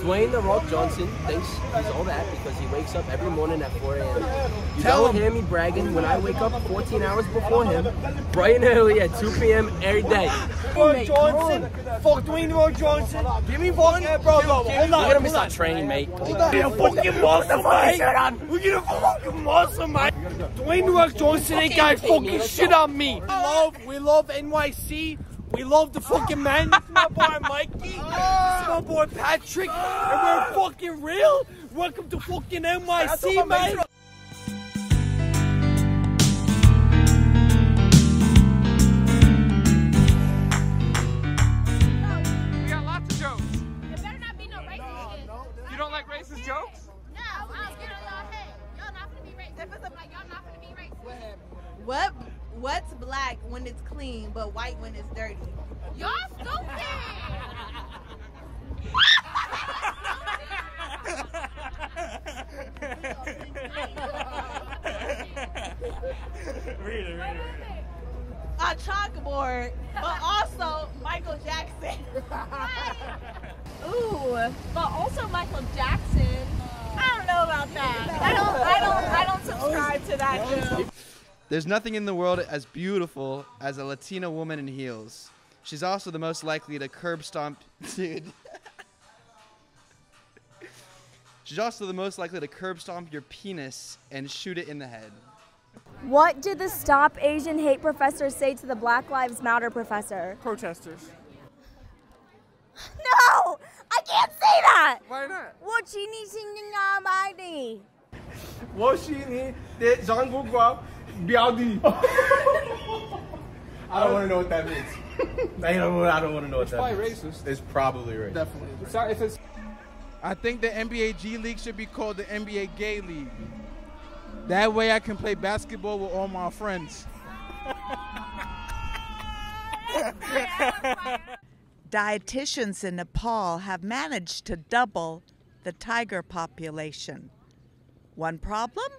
Dwayne The Rock Johnson thinks he's all that because he wakes up every morning at 4 a.m. You don't hear me bragging when I wake up 14 hours before him, bright and early at 2 p.m. every day. Rock Johnson. Fuck Dwayne The Rock Johnson. Give me one. Yeah, bro, bro. Hold on. You're gonna hold miss on. that training, mate. We're gonna fucking monster, mate. We're gonna fucking monster, mate. Dwayne The Rock Johnson ain't got fucking shit on me. We love, we love NYC. We love the fucking man. This is my boy Mikey. This is my boy Patrick. And we're fucking real. Welcome to fucking NYC, mate. We got lots of jokes. It better not be no racist. You don't like racist jokes? No, I'll get a little hey. Y'all not gonna be racist. If it's like y'all not gonna be racist. What what's black when it's clean but white when it's dirty? Y'all stupid. A chalkboard, but also Michael Jackson. Ooh, but also Michael Jackson. I don't know about that. I don't. I don't. I don't subscribe to that joke. There's nothing in the world as beautiful as a Latina woman in heels. She's also the most likely to curb stomp. Dude. She's also the most likely to curb stomp your penis and shoot it in the head. What did the Stop Asian Hate professor say to the Black Lives Matter professor? Protesters. No! I can't say that! Why not? What she needs in the Almighty. What she needs, Zhang Guo Bialdi. I don't want to know what that means. I don't, I don't want to know it's what that means. It's probably racist. It's probably racist. Definitely. Racist. It's. I think the NBA G League should be called the NBA Gay League. That way I can play basketball with all my friends. Dietitians in Nepal have managed to double the tiger population. One problem?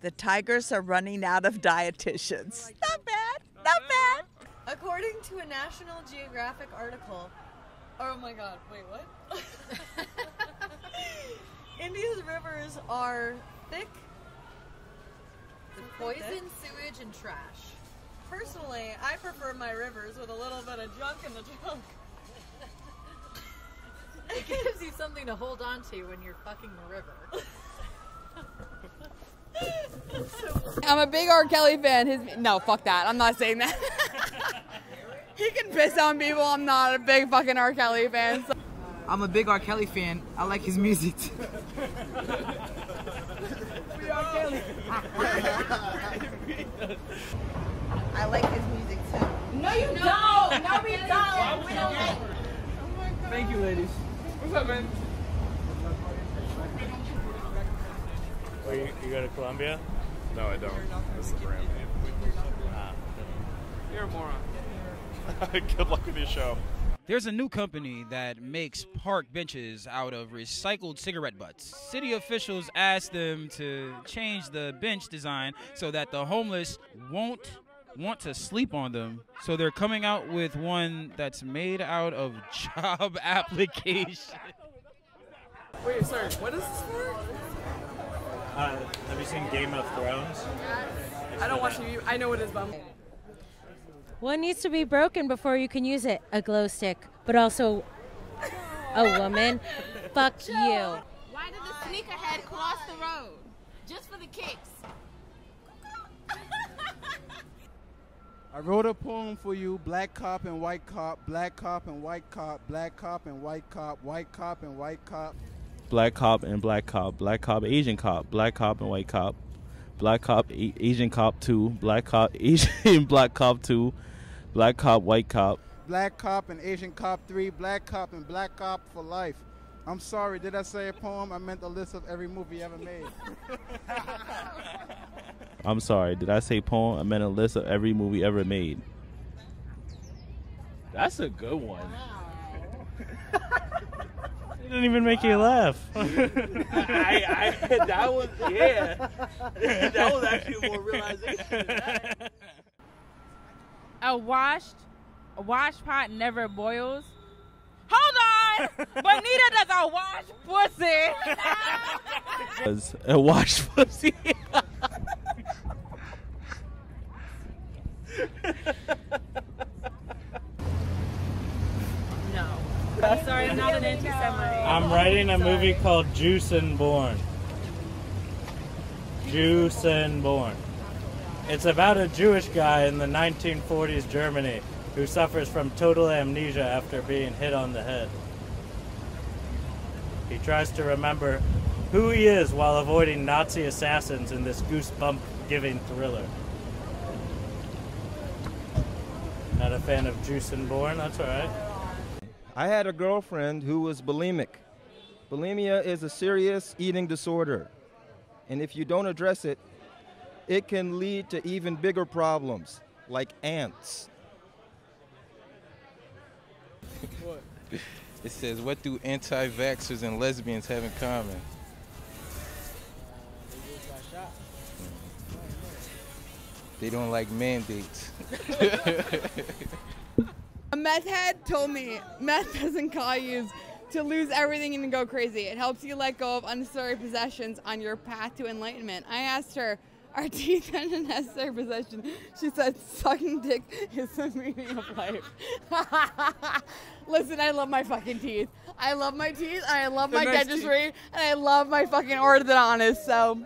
The tigers are running out of dietitians. Not bad, not bad. According to a National Geographic article, oh my god, wait, what? India's rivers are thick with poison, sewage, and trash. Personally, I prefer my rivers with a little bit of junk in the trunk. It gives you something to hold on to when you're fucking the river. I'm a big R. Kelly fan. His no, fuck that. I'm not saying that. he can piss on people. I'm not a big fucking R. Kelly fan. so- I'm a big R. Kelly fan. I like his music. I like his music too. No, you don't. No, we don't. Oh we don't like. Thank you, ladies. What's up, man? Well, you, you go to Columbia? No, I don't. That's the brand. Ah. You're a moron. Good luck with your show. There's a new company that makes park benches out of recycled cigarette butts. City officials asked them to change the bench design so that the homeless won't want to sleep on them. So they're coming out with one that's made out of job application. Wait, sorry. What is this for? Uh, have you seen Game of Thrones? I don't watch TV. I know what it is, bum. What needs to be broken before you can use it? A glow stick, but also a woman. Fuck you. Why did the sneakerhead cross the road? Just for the kicks. I wrote a poem for you, black cop and white cop, black cop and white cop, black cop and white cop, white cop and white cop. Black cop and black cop, black cop, Asian cop, black cop and white cop, black cop, A- Asian cop two, black cop, Asian black cop two, black cop, white cop. Black cop and Asian cop three, black cop and black cop for life. I'm sorry, did I say a poem? I meant a list of every movie ever made. I'm sorry, did I say poem? I meant a list of every movie ever made. That's a good one. It didn't even make you laugh. I, I, that was, yeah. that was actually more realization. A washed, a wash pot never boils. Hold on, but neither does a wash pussy. Was a wash pussy. I'm writing a movie called Jew-son Bourne. Juice and Born. It's about a Jewish guy in the 1940s Germany who suffers from total amnesia after being hit on the head. He tries to remember who he is while avoiding Nazi assassins in this goosebump giving thriller. Not a fan of Jew-son Bourne? That's alright. I had a girlfriend who was bulimic. Bulimia is a serious eating disorder. And if you don't address it, it can lead to even bigger problems, like ants. What? It says, what do anti-vaxxers and lesbians have in common? They don't like mandates. A meth head told me meth doesn't cause you to lose everything and go crazy. It helps you let go of unnecessary possessions on your path to enlightenment. I asked her, are teeth an unnecessary possession? She said, sucking dick is the meaning of life. Listen, I love my fucking teeth. I love my teeth, and I love my dentistry, and I love my fucking orthodontist, so